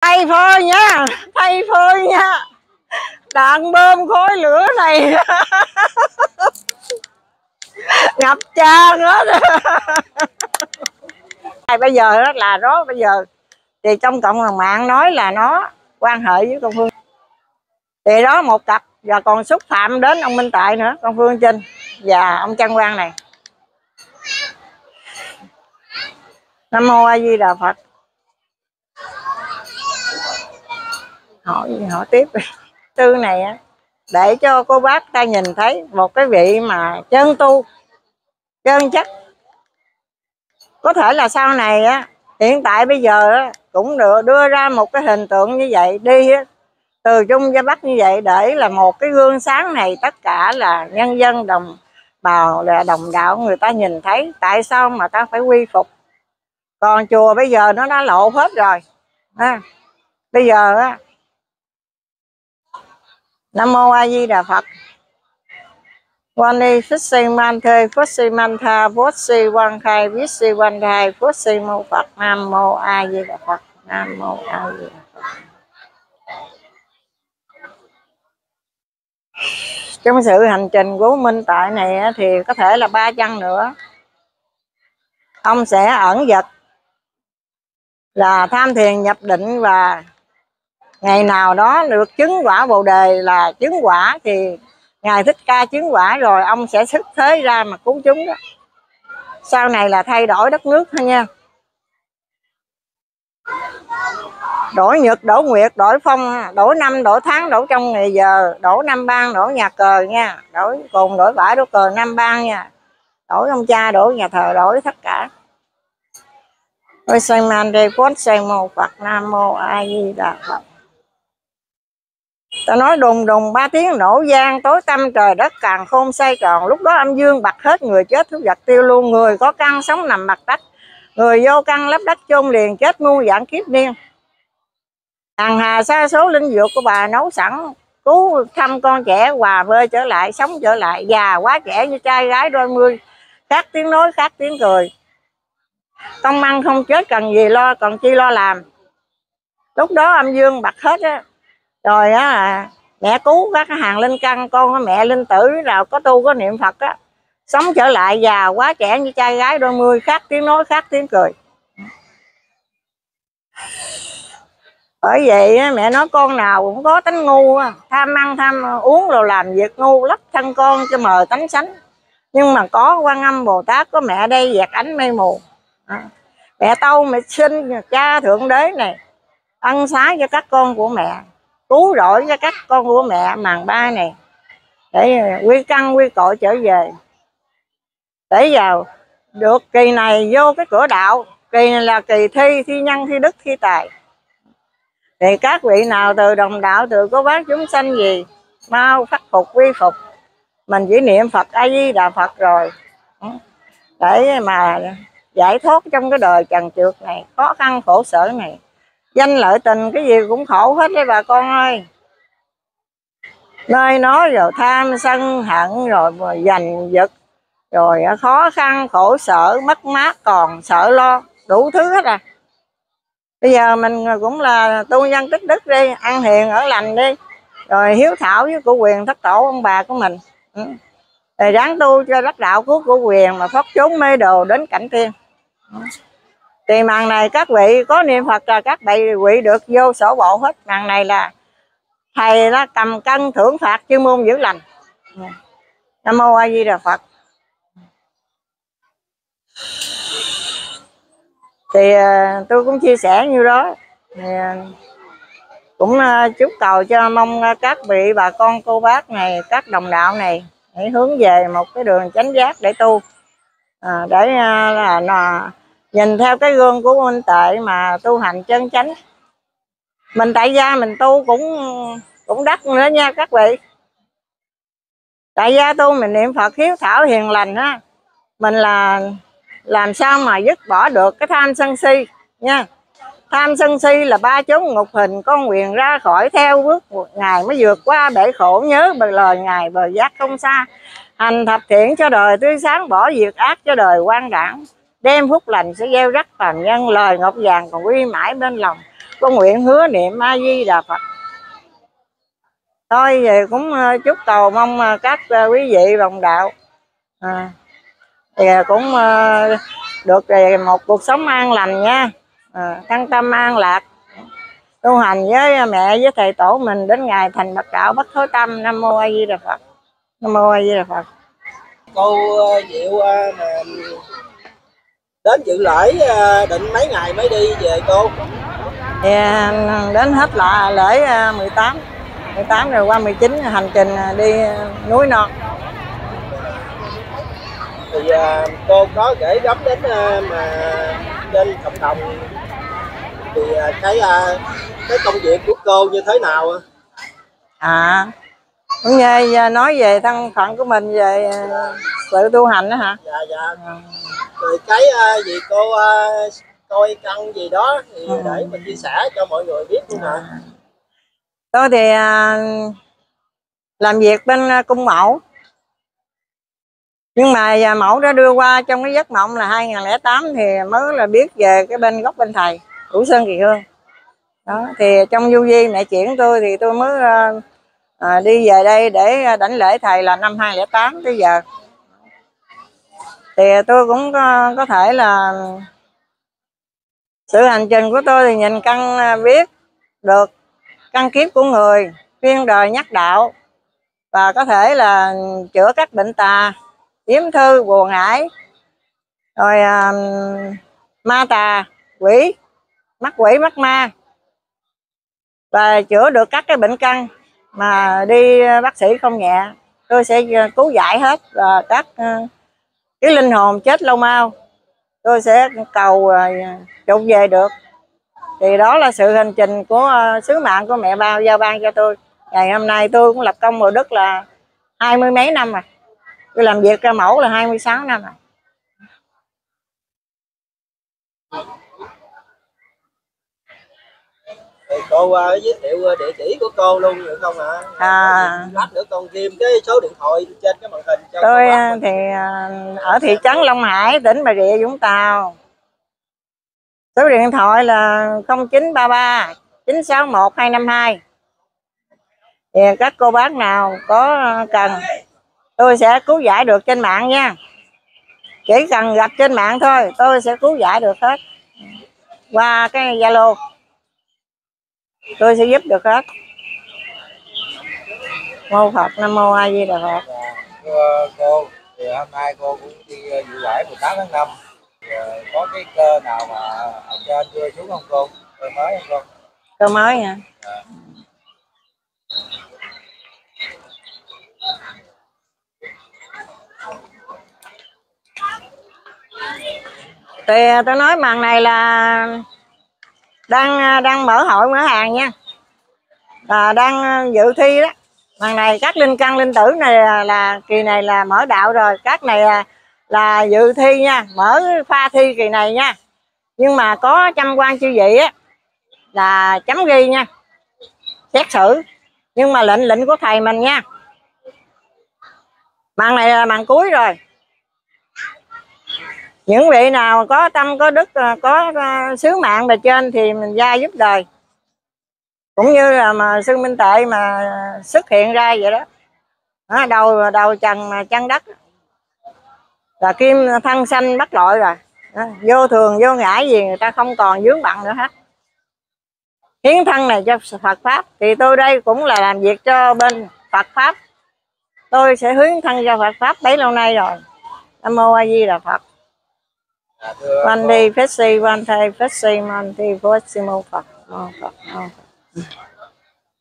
thay phơi nha thay phơi nha đạn bơm khói lửa này. Ngập tràn hết. Bây giờ đó là đó bây giờ thì trong cộng đồng mạng nói là nó quan hệ với con phương. Thì đó một cặp, và còn xúc phạm đến ông minh tại nữa, con phương trinh và ông trang quang này. Nam mô a di đà phật. Hỏi hỏi tiếp tư này á để cho cô bác ta nhìn thấy một cái vị mà chân tu chân chất. Có thể là sau này á hiện tại bây giờ á, cũng được đưa ra một cái hình tượng như vậy đi á, từ trung ra bắc như vậy để là một cái gương sáng này tất cả là nhân dân đồng bào là đồng đạo người ta nhìn thấy. Tại sao mà ta phải quy phục? Còn chùa bây giờ nó đã lộ hết rồi à, bây giờ á nam mô a di đà phật. Quan ni phất si man thê phất si man tha phất si quan khai viết si quan khai phất si mô phật. Nam mô a di đà phật. Nam mô a di đà phật. Trong sự hành trình của minh tại này thì có thể là ba chăng nữa. Ông sẽ ẩn vật là tham thiền nhập định và ngày nào đó được chứng quả bồ đề là chứng quả thì ngài thích ca chứng quả rồi, ông sẽ xuất thế ra mà cứu chúng đó. Sau này là thay đổi đất nước thôi nha. Đổi nhật, đổi nguyệt, đổi phong, đổi năm, đổi tháng, đổi trong ngày giờ, đổi năm ban đổi nhà cờ nha. Đổi cùng đổi bãi đổi cờ năm ban nha. Đổi ông cha, đổi nhà thờ, đổi tất cả. Ôi sang man đây phốt sang mô Phật, Nam Mô A Di Đà Phật ta nói đùng đùng, ba tiếng nổ gian tối tâm trời đất càng khôn say tròn lúc đó âm dương bật hết người chết thứ vật tiêu luôn. Người có căn sống nằm mặt đất, người vô căn lấp đất chôn liền, chết muôn dạng kiếp niên hàng hà xa số linh dược của bà nấu sẵn, cứu thăm con trẻ, hòa vơi trở lại, sống trở lại. Già quá trẻ như trai gái đôi mươi, khác tiếng nói, khác tiếng cười. Công ăn không chết cần gì lo, còn chi lo làm. Lúc đó âm dương bật hết á rồi á, mẹ cứu các hàng linh căn, con mẹ linh tử nào có tu có niệm phật á, sống trở lại già quá trẻ như trai gái, đôi mươi khác tiếng nói, khác tiếng cười. Bởi vậy mẹ nói con nào cũng có tánh ngu tham ăn, tham uống rồi làm việc ngu, lấp thân con cho mờ tánh sánh. Nhưng mà có quan âm bồ tát có mẹ đây dẹt ánh mây mù. Mẹ tâu mẹ xin, cha thượng đế này, ân xá cho các con của mẹ cứu rỗi cho các con của mẹ, màng ba này. Để ờ, quy căn, quy cội trở về. Để vào được kỳ này vô cái cửa đạo. Kỳ này là kỳ thi thi nhân, thi đức, thi tài. Thì các vị nào từ đồng đạo, từ có bác chúng sanh gì, mau khắc phục, quy phục. Mình chỉ niệm phật, a di đà phật rồi. Để mà giải thoát trong cái đời trần trượt này, khó khăn, khổ sở này danh lợi tình cái gì cũng khổ hết đấy bà con ơi. Nơi nó rồi tham sân hận, rồi giành giật, rồi à, khó khăn, khổ sở, mất mát, còn sợ lo, đủ thứ hết à. Bây giờ mình cũng là tu nhân tích đức đi, ăn hiền, ở lành đi, rồi hiếu thảo với cụ quyền thất tổ ông bà của mình. Ừ. rồi ráng tu cho đắc đạo cứu của quyền mà thoát chốn mê đồ đến cảnh thiên. Ừ thì màn này các vị có niệm phật là các vị quỷ được vô sổ bộ hết. Màn này là thầy nó cầm cân thưởng phạt chuyên môn giữ lành. Nam mô a di đà phật. Thì uh, tôi cũng chia sẻ như đó. Thì, uh, cũng uh, chúc cầu cho mong các vị bà con cô bác này các đồng đạo này hãy hướng về một cái đường chánh giác để tu. À, để là, là nhìn theo cái gương của minh tệ mà tu hành chân chánh. Mình tại gia mình tu cũng cũng đắt nữa nha các vị. Tại gia tu mình niệm phật hiếu thảo hiền lành á. Mình là, làm sao mà dứt bỏ được cái tham sân si nha. Tham sân si là ba chốn ngục hình con quyền ra khỏi theo bước ngài mới vượt qua bể khổ nhớ, bờ lời ngài, bờ giác không xa. Hành thập thiện cho đời tươi sáng, bỏ việc ác cho đời quan đảng đem phúc lành sẽ gieo rắc phàm nhân lời ngọc vàng còn quy mãi bên lòng. Con nguyện hứa niệm a di đà phật. Thôi về cũng ờ, chúc cầu mong ờ, các ờ, quý vị đồng đạo. À, thì cũng được một cuộc sống an lành nha. À, thân tâm an lạc. Tu hành với mẹ với thầy tổ mình đến ngày thành bậc đạo bất thối tâm. Nam mô a di đà phật. Nam mô a di đà phật. Cô diệu mà đến dự lễ định mấy ngày mới đi về cô? Thì đến hết là lễ 18 18 rồi qua 19 hành trình đi núi non. Thì cô có gửi gắm đến mà trên cộng đồng thì cái cái công việc của cô như thế nào à cũng à, nói về thân phận của mình về sự tu hành đó hả? Dạ dạ. À. rồi cái à, gì cô à, coi căn gì đó thì ừ. để mình chia sẻ cho mọi người biết luôn hả à. tôi thì làm việc bên à, cung mẫu nhưng mà mẫu đã đưa qua trong cái giấc mộng là 2008 thì mới là biết về cái bên gốc bên thầy Củ Sơn Kỳ Hương đó thì trong du di mẹ chuyển tôi thì tôi mới à, đi về đây để đảnh lễ thầy là năm 2008 tới giờ thì tôi cũng có, có thể là sự hành trình của tôi thì nhìn căn à, biết được căn kiếp của người chuyên đời nhắc đạo và có thể là chữa các bệnh tà yếm thư buồn ngải rồi uh, ma tà quỷ mắc quỷ mắc ma và chữa được các cái bệnh căn mà đi à, bác sĩ không nhẹ. Tôi sẽ cứu giải hết và các uh, cái linh hồn chết lâu mau, tôi sẽ cầu à, trục về được. Thì đó là sự hành trình của à, sứ mạng của mẹ bao, giao ban cho tôi. Ngày hôm nay tôi cũng lập công mộ đức là hai mươi mấy năm rồi tôi làm việc ra mẫu là 26 năm rồi thì cô uh, giới thiệu à, địa chỉ của cô luôn được không ạ? À? à lát nữa con thêm cái số điện thoại trên cái màn hình cho tôi thì uh, ở thị trấn Long Hải tỉnh Bà Rịa Vũng Tàu. Số điện thoại là 0933 961 252 thì các cô bác nào có cần tôi sẽ cứu giải được trên mạng nha. Chỉ cần gặp trên mạng thôi tôi sẽ cứu giải được hết qua cái zalo tôi sẽ giúp được hết. Mô phật nam mô a di đà phật. Thưa cô thì hôm nay cô cũng đi dự lễ 18 tháng 5 có cái cơ nào mà ở trên đưa xuống không cô? Cơ mới không cô? Cơ mới hả? À. thì tôi nói màn này là đang à, đang mở hội mở hàng nha. Là đang à, dự thi đó. Màn này các linh căn linh tử này là, là kỳ này là mở đạo rồi. Các này là, là dự thi nha mở pha thi kỳ này nha. Nhưng mà có trăm quan chư vị á là chấm ghi nha. Xét xử. Nhưng mà lệnh lệnh của thầy mình nha. Màn này là màn cuối rồi những vị nào có tâm có đức à, có à, sứ mạng bề trên thì mình ra giúp đời. Cũng như là mà sư minh tệ mà xuất hiện ra vậy đó, đó đầu đầu trần mà chân đất. Là kim thân xanh bắt lội rồi. Vô thường vô ngã gì người ta không còn dướng bận nữa hết. Hiến thân này cho Phật pháp. Thì tôi đây cũng là làm việc cho bên Phật pháp. Tôi sẽ hướng thân cho Phật pháp bấy lâu nay rồi. Nam mô A Di Đà Phật. Văn đi phết si văn thầy phết si man thi phết si mô Phật mô Phật mô Phật.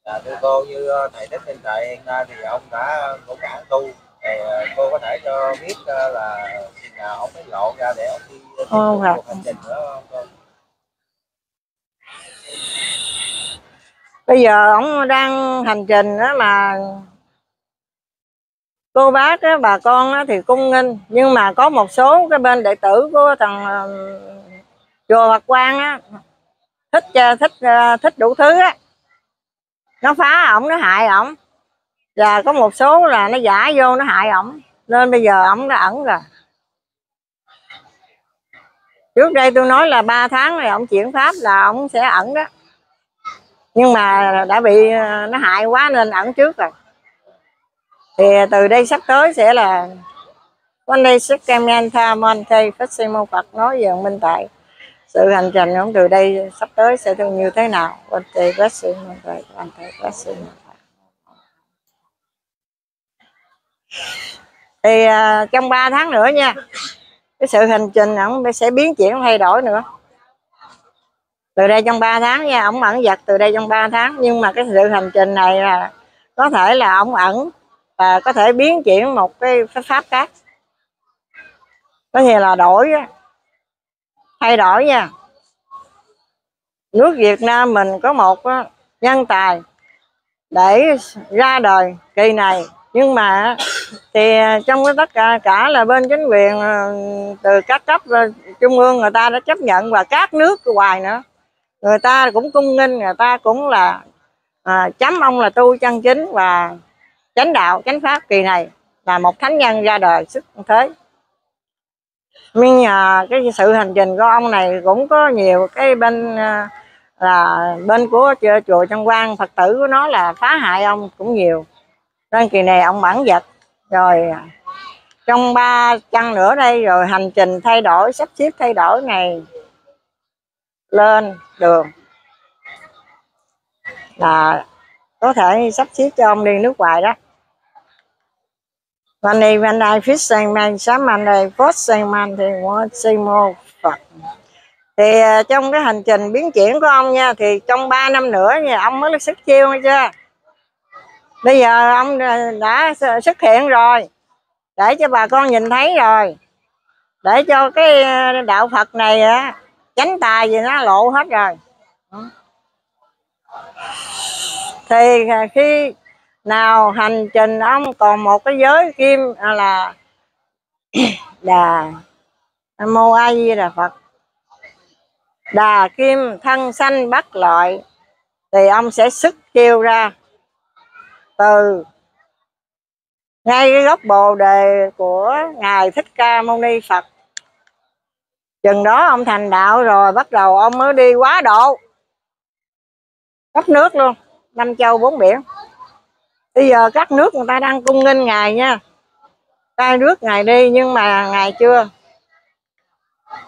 Dạ, thưa cô như ờ, thầy Thích Minh Tại hiện nay thì ông đã cũng đã tu. Thì ờ, cô có thể cho biết ờ, là khi nào ông mới lộ ra để ông đi oh, cuộc hành trình nữa không cô? Bây giờ ông đang hành trình đó mà cô bác á, bà con á, thì cung nghinh nhưng mà có một số cái bên đệ tử của thằng uh, chùa Phật Quang á thích uh, thích uh, thích đủ thứ á. Nó phá ổng nó hại ổng. Và có một số là nó giả vô nó hại ổng. Nên bây giờ ổng đã ẩn rồi. Trước đây tôi nói là 3 tháng này ổng chuyển pháp là ổng sẽ ẩn đó. Nhưng mà đã bị nó hại quá nên ẩn trước rồi thì à, từ đây sắp tới sẽ là quanh đây sức camen tha One day phát sinh Festival Phật nói về minh tại. Sự hành trình cũng từ đây sắp tới sẽ như thế nào? Quanh thây phát sinh mâu thầy quanh day phát sinh day phật. Thì uh, trong 3 tháng nữa nha cái sự hành trình ổng sẽ biến chuyển thay đổi nữa. Từ đây trong 3 tháng nha ổng ẩn giật từ đây trong 3 tháng nhưng mà cái sự hành trình này là có thể là ổng ẩn và có thể biến chuyển một cái pháp khác. Có nghĩa là đổi thay đổi nha. Nước Việt Nam mình có một nhân tài để ra đời kỳ này. Nhưng mà thì à, trong cái tất cả cả là bên chính quyền à, từ các cấp à, trung ương người ta đã chấp nhận và các nước hoài nữa. Người ta cũng cung nghinh người ta cũng là à, chấm ông là tu chân chính và chánh đạo chánh pháp kỳ này là một thánh nhân ra đời sức thế. Nhưng nhờ cái sự hành trình của ông này cũng có nhiều cái bên à, là bên của chùa, chùa quan Quang. Phật tử của nó là phá hại ông cũng nhiều. Nên kỳ này ông bản vật. Rồi à, trong ba chăng nữa đây rồi hành trình thay đổi sắp xếp thay đổi này lên đường. Là có thể sắp xếp cho ông đi nước ngoài đó. Bên đi bên đây phía sang mang sáng mạnh này phốt sang mạnh thì si mô Phật. Thì à, trong cái hành trình biến chuyển của ông nha, thì trong 3 năm nữa nha ông mới sức chiêu hay chưa? Bây giờ ông à, đã xuất hiện rồi, để cho bà con nhìn thấy rồi, để cho cái à, đạo Phật này á tránh tài gì nó lộ hết rồi. Thì khi nào hành trình ông còn một cái giới kim à, là, đà, nam mô a di đà phật. Đà kim thân sanh bất loại thì ông sẽ sức kêu ra. Từ ngay cái gốc bồ đề của ngài thích ca mâu ni phật, chừng đó ông thành đạo rồi, bắt đầu ông mới đi quá độ. Khắp nước luôn năm châu bốn biển bây giờ các nước người ta đang cung nghênh ngài nha. Cai nước ngài đi nhưng mà ngài chưa.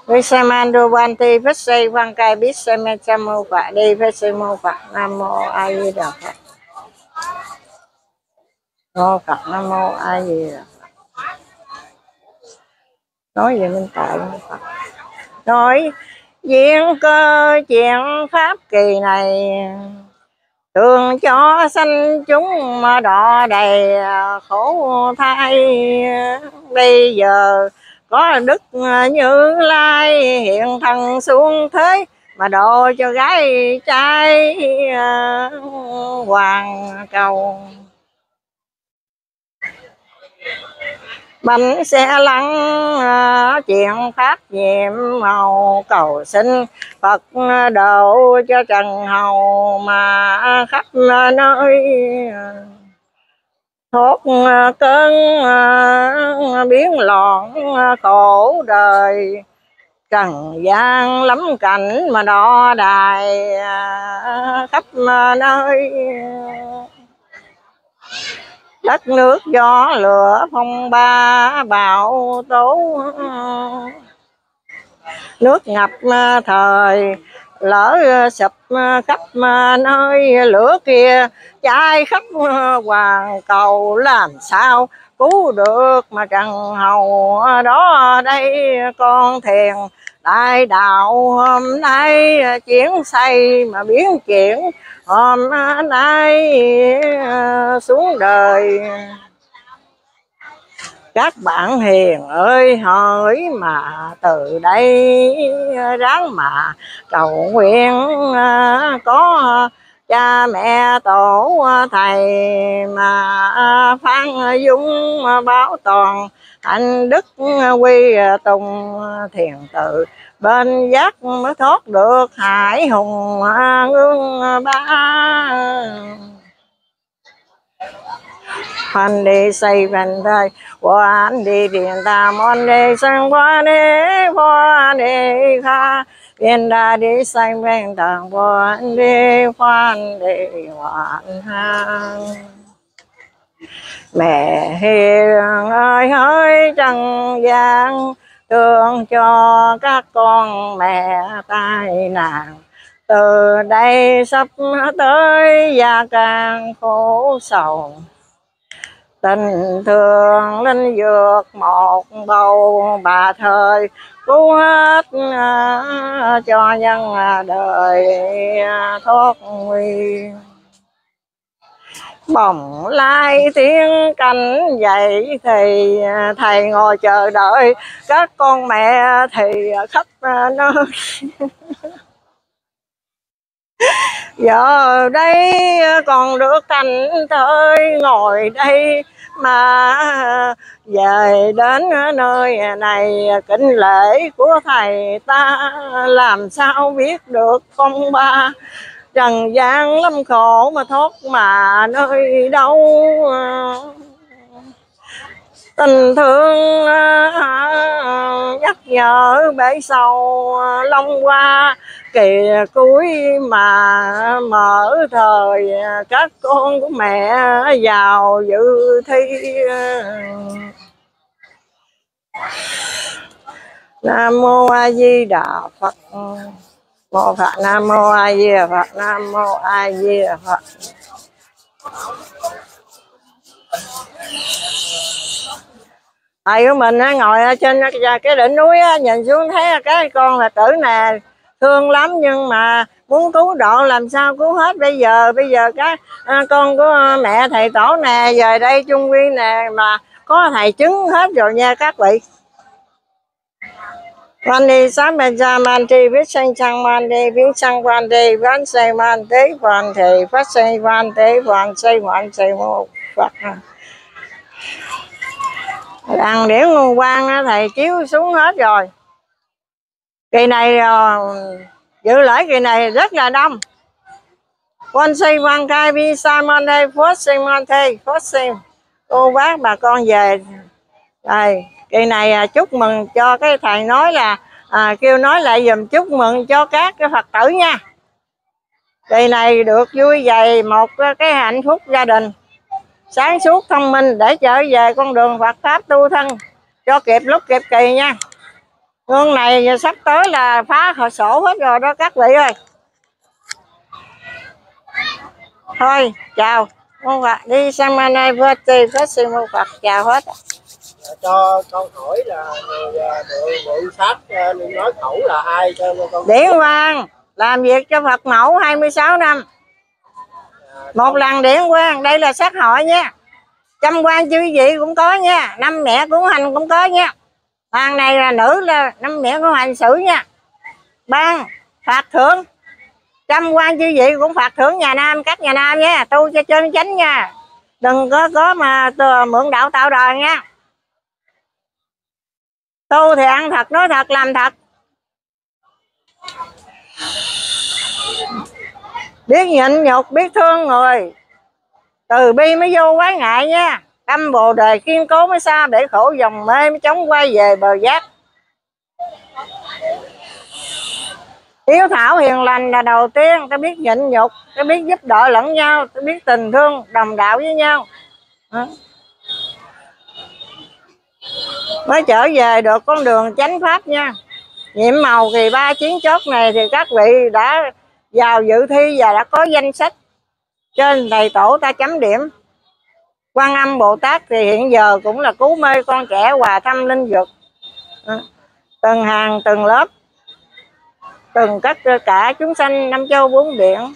Visamando Vanti Visse Văn Cai Biết Chamu Phạ Đi Visse Mô Phật Nam Mô A Di Đà Phật. Mô Phật Nam Mô A Di Đà Phật. Nói về minh tại Phật. Nói diễn cơ chuyện pháp kỳ này thường cho sanh chúng mà đọ đầy à, khổ thai. Bây giờ có đức như lai, hiện thần xuống thế mà độ cho gái trai à, hoàng cầu. Bánh xe lăn à, chuyện pháp nhiệm màu cầu xin. Phật à, độ cho trần hầu mà khắp nơi. Thoát à, cơn biến loạn khổ đời. Trần gian lắm cảnh mà đo đài khắp nơi đất nước gió lửa phong ba bão tố. Nước ngập thời, lỡ sụp khắp nơi, lửa kia cháy khắp hoàng cầu. Làm sao cứu được mà trần hầu đó đây? Con thiền đại đạo hôm nay chuyển xây mà biến chuyển hôm nay à, xuống đời. Các bạn hiền ơi hỡi mà từ đây ráng mà. Cầu nguyện à, có cha mẹ tổ thầy mà phan dung bảo toàn anh đức quy tùng thiền tự bên giác mới thoát được hải hùng ngương ba. Hành đi xây vần qua anh đi điện ta môn đi sang qua đi qua đi kha. Viên đa đi xây bên tàng quan đi khoan đi hoàn hang. Mẹ hiền ơi, hỡi trần gian Thương cho các con mẹ tai nạn. Từ đây sắp tới gia càng khổ sầu. Tình thương linh dược một bầu bà thời, cứu hết à, cho nhân đời thoát nguy bồng lai tiếng canh vậy thì à, thầy ngồi chờ đợi. Các con mẹ thì à, khắp à, nơi giờ đây còn được cảnh thôi ngồi đây mà về đến nơi này kính lễ của thầy ta. Làm sao biết được không ba? Trần gian lắm khổ mà thoát mà nơi đâu à. tình thương à, à, nhắc nhở bể sầu long qua kỳ cuối mà mở thời các con của mẹ vào dự thi. Nam mô a di đà phật mô phật nam mô a di đà phật. Nam mô a di đà phật. Thầy của mình ngồi ở trên cái đỉnh núi nhìn xuống thấy cái con là tử nè thương lắm nhưng mà muốn cứu độ làm sao cứu hết? Bây giờ bây giờ các à, con của mẹ thầy tổ nè về đây trung quy nè mà có thầy chứng hết rồi nha các vị. Vani đi Mandi bên Chang Mandi đi Vandi sinh sang man đi viết sang quan ván xây phát xây quan tế hoàn xây hoàn xây Phật đàn điểm nguồn quang thầy chiếu xuống hết rồi. Kỳ này ờ, dự lễ kỳ này rất là đông. Con xây quan cai vi sa man đây phốt sinh man thê phốt sinh cô bác bà con về đây kỳ này à, chúc mừng cho cái thầy nói là à, kêu nói lại dùm chúc mừng cho các cái phật tử nha kỳ này được vui dày một cái hạnh phúc gia đình sáng suốt thông minh để trở về con đường Phật pháp tu thân cho kịp lúc kịp kỳ nha Hương này sắp tới là phá họ sổ hết rồi đó các vị ơi. Thôi, chào. Mô Phật đi sang mai nay vớt tì có sư mô Phật chào hết. Cho con hỏi là người người ngự sát niệm nói khẩu là ai cho con? Điển Quang làm việc cho Phật mẫu 26 năm. Một lần điển quang, đây là sát hội nha. Trăm quan chư vị cũng có nha, năm mẹ cũng hành cũng có nha ban này là nữ là năm mẹ của hành xử nha ban phạt thưởng trăm quan chư vị cũng phạt thưởng nhà nam các nhà nam nha tu cho chân chánh nha đừng có có mà mượn đạo tạo đời nha tu thì ăn thật, nói thật, làm thật. Biết nhịn nhục, biết thương người. Từ bi mới vô quái ngại nha. Tâm bồ đề kiên cố mới xa để khổ dòng mê mới chống quay về bờ giác. Hiếu thảo hiền lành là đầu tiên, ta biết nhịn nhục, ta biết giúp đỡ lẫn nhau, ta biết tình thương, đồng đạo với nhau mới trở về được con đường chánh pháp nha. Nhiệm màu kỳ ba chiến chốt này thì các vị đã vào dự thi và đã có danh sách. Trên thầy tổ ta chấm điểm. Quan âm bồ tát thì hiện giờ cũng là cứu mê con trẻ hòa thăm linh dược. Ừ. Từng hàng, từng lớp. Từng các cả chúng sanh năm châu bốn biển.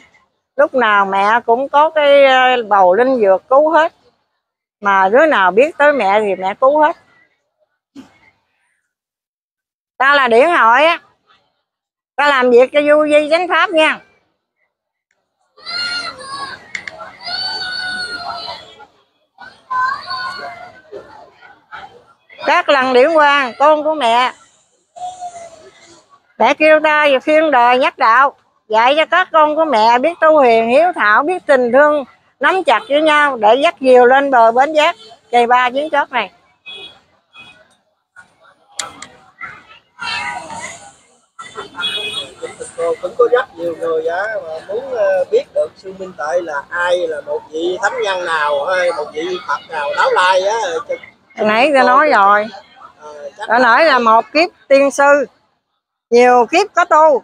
Lúc nào mẹ cũng có cái ờ, bầu linh dược cứu hết. Mà đứa nào biết tới mẹ thì mẹ cứu hết ta là điển hội á. Ta làm việc cho vui di chánh pháp nha. Các lần điển quang con của mẹ. Mẹ kêu ta và phiên đời nhắc đạo, dạy cho các con của mẹ biết tu hiền, hiếu thảo, biết tình thương, nắm chặt với nhau để dắt diều lên bờ bến giác. Kỳ ba chiến chót này. Rồi cũng có rất nhiều người á mà muốn ờ, biết được sư minh tuệ là ai là một vị thánh nhân nào hay một vị phật nào đáo lai á cho- hồi nãy ta nói rồi. Ờ, đã nói là một kiếp tiên sư nhiều kiếp có tu.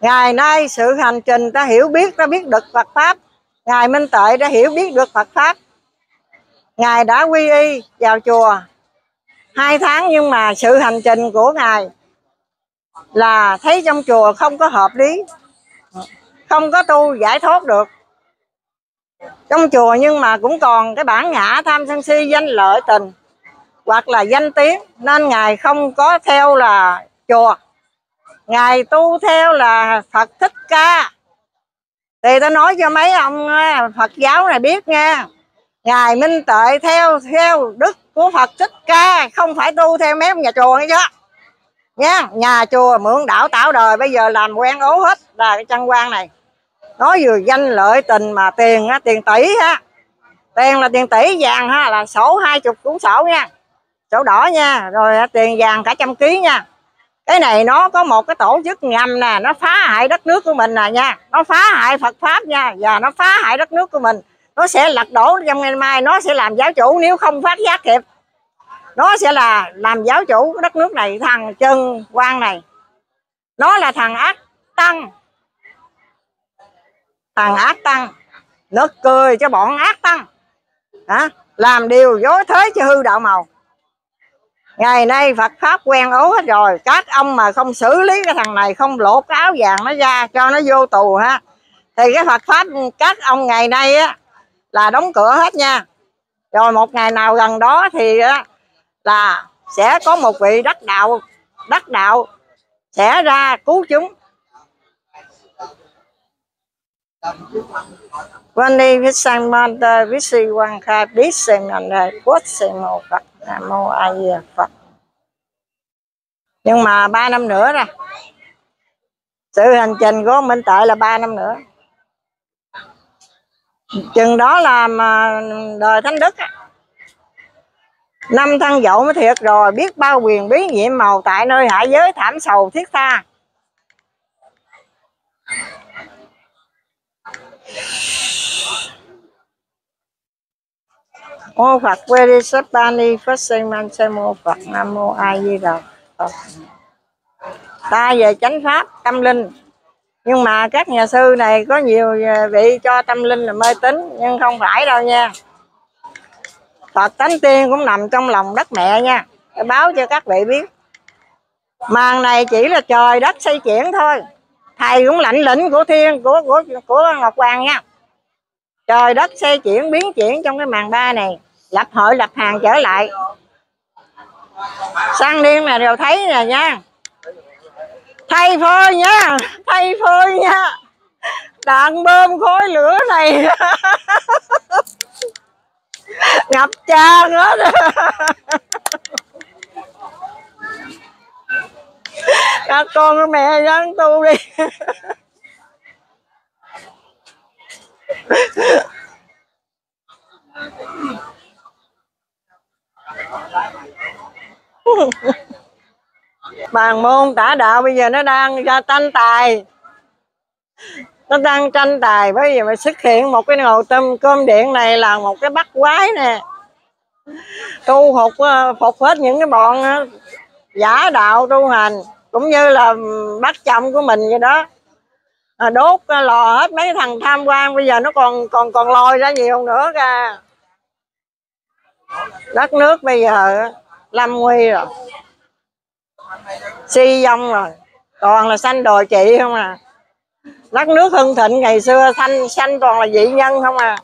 Ngày nay sự hành trình ta hiểu biết ta biết được Phật pháp. Ngài Minh Tuệ đã hiểu biết được Phật pháp. Ngài đã quy y vào chùa. Hai tháng nhưng mà sự hành trình của ngài là thấy trong chùa không có hợp lý, không có tu giải thoát được. Trong chùa nhưng mà cũng còn cái bản ngã tham sân si, danh lợi tình, hoặc là danh tiếng. Nên ngài không có theo là chùa. Ngài tu theo là phật thích ca. Thì tôi nói cho mấy ông à, phật giáo này biết nha ngài minh tệ theo theo đức của phật thích ca, không phải tu theo mấy ông nhà chùa nghe chưa nha nhà chùa mượn đảo tạo đời, bây giờ làm quen ố hết là cái chân quan này. Nói vừa danh lợi tình mà tiền á, tiền tỷ ha tiền là tiền tỷ, vàng ha, là sổ hai chục cuốn sổ nha. Sổ đỏ nha, rồi tiền vàng cả trăm ký nha. Cái này nó có một cái tổ chức ngầm nè, nó phá hại đất nước của mình nè nha. Nó phá hại Phật pháp nha, và nó phá hại đất nước của mình. Nó sẽ lật đổ trong ngày mai, nó sẽ làm giáo chủ, nếu không phát giác kịp nó sẽ là làm giáo chủ của đất nước này thằng trần quan này. Nó là thằng ác tăng. Thằng ác tăng. Nó cười cho bọn ác tăng. Hả? Làm điều dối thế cho hư đạo màu. Ngày nay Phật pháp quen ố hết rồi. Các ông mà không xử lý cái thằng này không lột cái áo vàng nó ra cho nó vô tù ha. Thì cái Phật pháp các ông ngày nay á là đóng cửa hết nha. Rồi một ngày nào gần đó thì á, là sẽ có một vị đắc đạo đắc đạo sẽ ra cứu chúng. Quan đi với sang man ta với si quan khai biết xem quốc xem mô Phật Nam mô A Di Đà Phật nhưng mà ba năm nữa rồi sự hành trình của Minh tệ là ba năm nữa. Chừng đó là mà đời thánh đức á năm thân dậu mới thiệt rồi, biết bao quyền bí nhiệm màu tại nơi hạ giới thảm sầu thiết tha. Ô phật quê đi sắp ba ni phát sinh man xe mô phật, nam mô a di đà phật. Ta về chánh pháp, tâm linh. Nhưng mà các nhà sư này có nhiều à, vị cho tâm linh là mê tín, nhưng không phải đâu nha. Phật tánh tiên cũng nằm trong lòng đất mẹ nha. Để báo cho các vị biết. Màn này chỉ là trời đất xây chuyển thôi. Thầy cũng lãnh lĩnh của thiên, của của của ngọc hoàng nha. Trời đất xây chuyển, biến chuyển trong cái màn ba này. Lập hội, lập hàng trở lại. Sang niên là đều thấy nè nha. Thay phơi nha, thay phơi nha. Đạn bơm khối lửa này. ngập tràn hết các con của mẹ gắn tu đi. Bàn môn tả đạo bây giờ nó đang ra tanh tài nó đang tranh tài bởi vì mà xuất hiện một cái nồi tôm cơm điện này là một cái bắt quái nè. Tu phục ờ, phục hết những cái bọn ờ, giả đạo tu hành cũng như là bắt chồng của mình vậy đó. À, đốt lò hết mấy thằng tham quan bây giờ nó còn còn còn lòi ra nhiều nữa kìa. Đất nước bây giờ lâm nguy rồi. Si vong rồi. Toàn là sanh đồi chị không à đất nước hưng thịnh, ngày xưa xanh xanh toàn là dị nhân không à.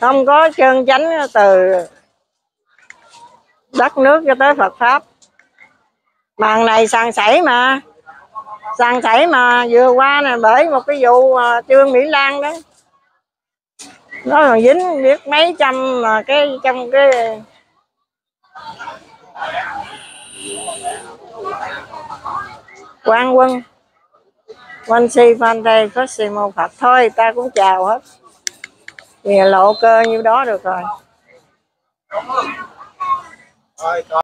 Không có chân chánh từ đất nước cho tới Phật pháp. Màn này sàn sảy mà. Sàn sảy mà, vừa qua nè, bởi một cái vụ trương mỹ lan đó. Nó còn dính biết mấy trăm mà cái, trong cái quan quân. Quan si phan đây có si mô phật. Thôi, ta cũng chào hết. Thì lộ cơ như đó được rồi.